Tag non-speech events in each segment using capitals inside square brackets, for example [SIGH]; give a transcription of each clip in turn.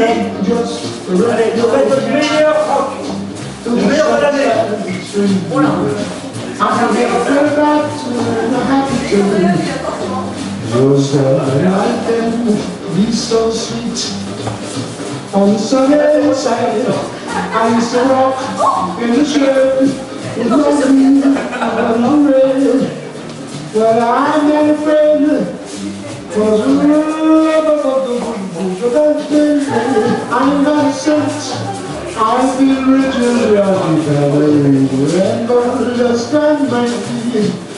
Allez, vous faites votre meilleur rock Le meilleur de l'année Voilà Those that night then be so sweet On the side I used to walk in the shirt With no green and no red But I'm not I feel richer than you. can believe And God just can't make me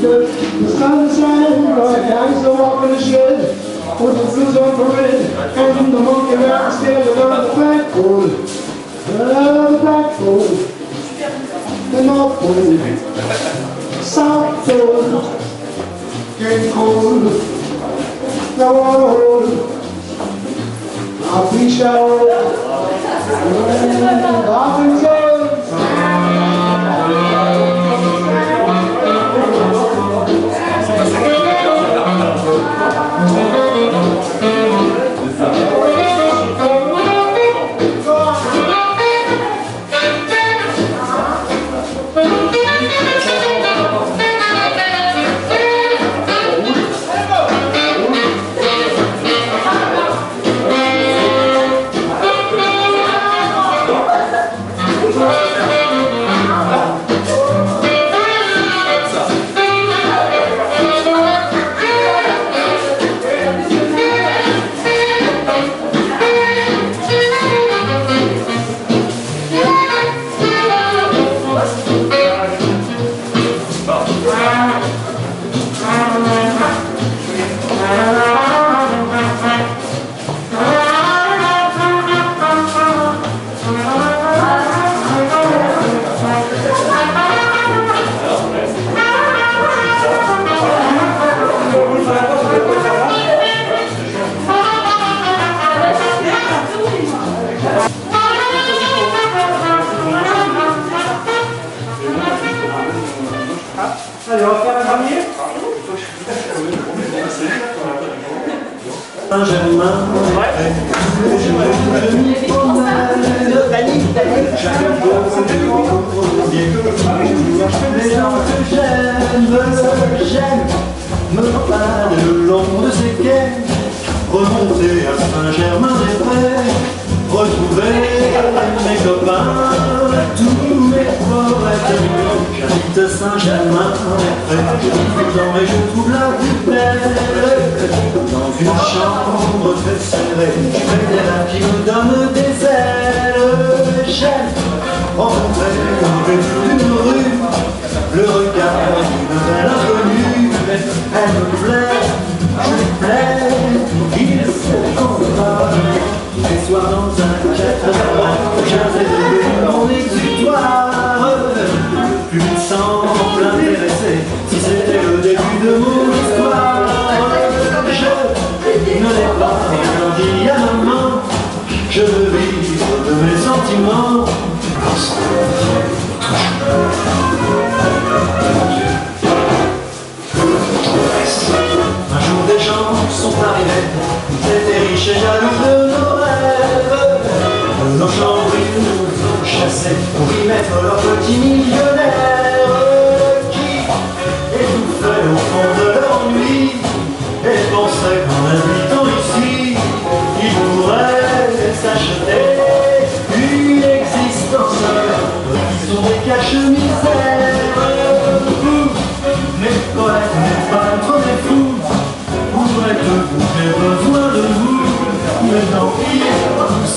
The sun shining bright, I used to walk in the shed with the blues on parade, and the monkey around standing the flagpole, the north pole. South Pole, getting cold. Now wanna hold. I'll [LAUGHS] Ses Les gens que j'aime, j'aime me parlent le long de ces quais, remonter à Saint-Germain-des-Prés, retrouver mes copains, tous mes poètes. J'habite Saint-Germain-des-Prés, dans et je trouve la plus belle une chambre très serrée, Vénéra qui me donne des ailes, j'aime rencontrer une étaient riches et jaloux de nos rêves. Nos chambres nous ont chassés pour y mettre leur petit milieu.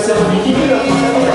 servir.